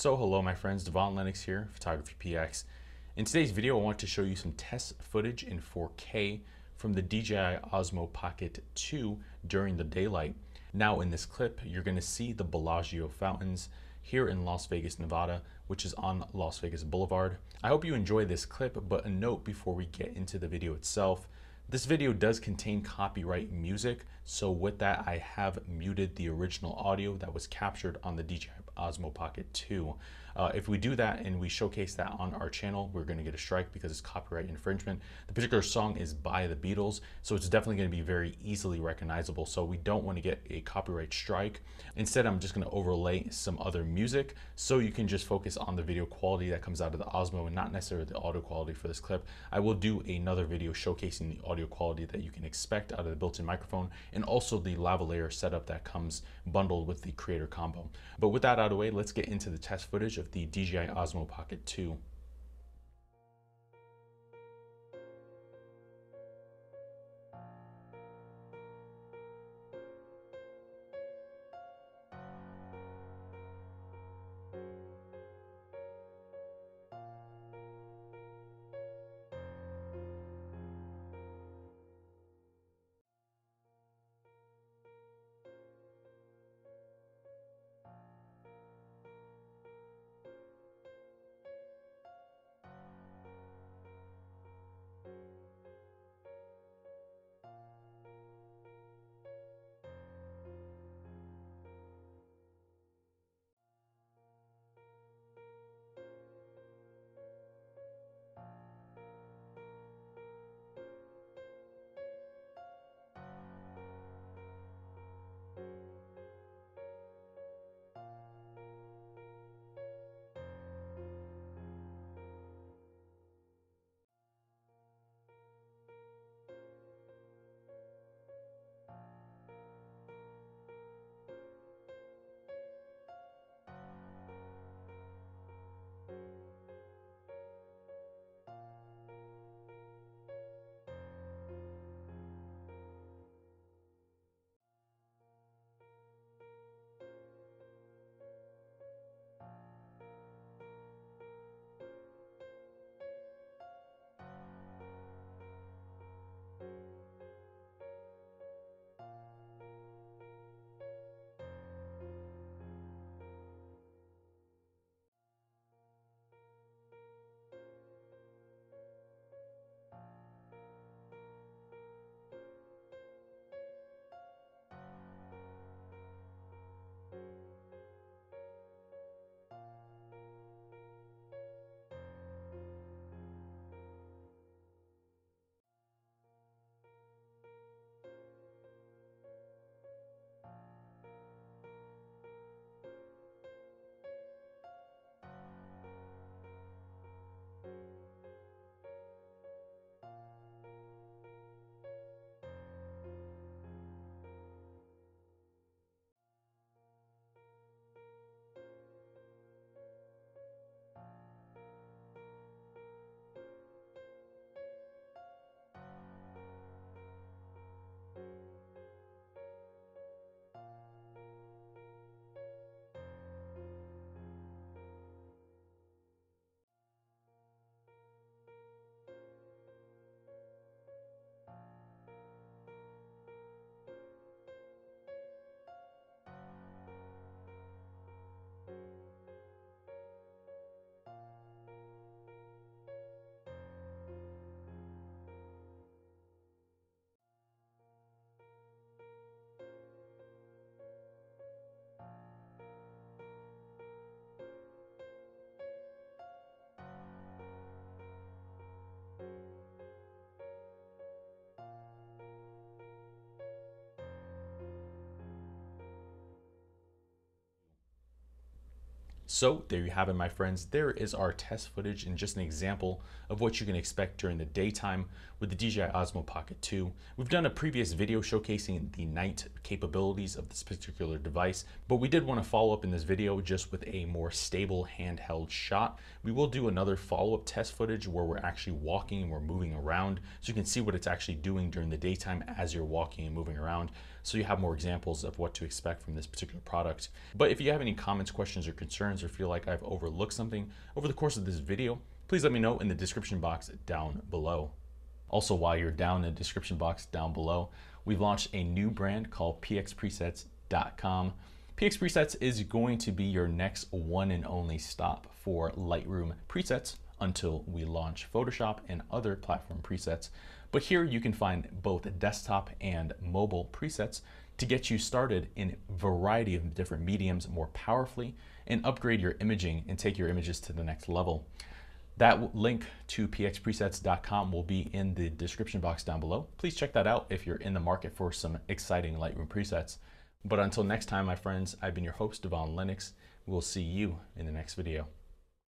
So hello my friends, Devaun Lennox here, Photography PX. In today's video I want to show you some test footage in 4K from the DJI Osmo Pocket 2 during the daylight. Now in this clip you're going to see the Bellagio fountains here in Las Vegas, Nevada, which is on Las Vegas Boulevard. I hope you enjoy this clip, but a note before we get into the video itself. This video does contain copyright music, so with that I have muted the original audio that was captured on the DJI Osmo Pocket 2. Uh, if we do that and we showcase that on our channel, we're going to get a strike because it's copyright infringement. The particular song is by the Beatles, so it's definitely going to be very easily recognizable. So we don't want to get a copyright strike. Instead, I'm just going to overlay some other music so you can just focus on the video quality that comes out of the Osmo and not necessarily the audio quality for this clip. I will do another video showcasing the audio quality that you can expect out of the built-in microphone and also the lavalier setup that comes bundled with the creator combo. But with that out of the way, let's get into the test footage of the DJI Osmo Pocket 2. So there you have it, my friends. There is our test footage and just an example of what you can expect during the daytime with the DJI Osmo Pocket 2. We've done a previous video showcasing the night capabilities of this particular device, but we did want to follow up in this video just with a more stable handheld shot. We will do another follow-up test footage where we're actually walking and we're moving around so you can see what it's actually doing during the daytime as you're walking and moving around. so you have more examples of what to expect from this particular product. But if you have any comments, questions, or concerns, or feel like I've overlooked something over the course of this video, please let me know in the description box down below. Also, while you're down in the description box down below, we've launched a new brand called pxpresets.com. PX Presets is going to be your next one and only stop for Lightroom presets until we launch Photoshop and other platform presets. But here you can find both desktop and mobile presets to get you started in a variety of different mediums more powerfully and upgrade your imaging and take your images to the next level. That link to pxpresets.com will be in the description box down below. Please check that out if you're in the market for some exciting Lightroom presets. But until next time, my friends, I've been your host, Devaun Lennox. We'll see you in the next video.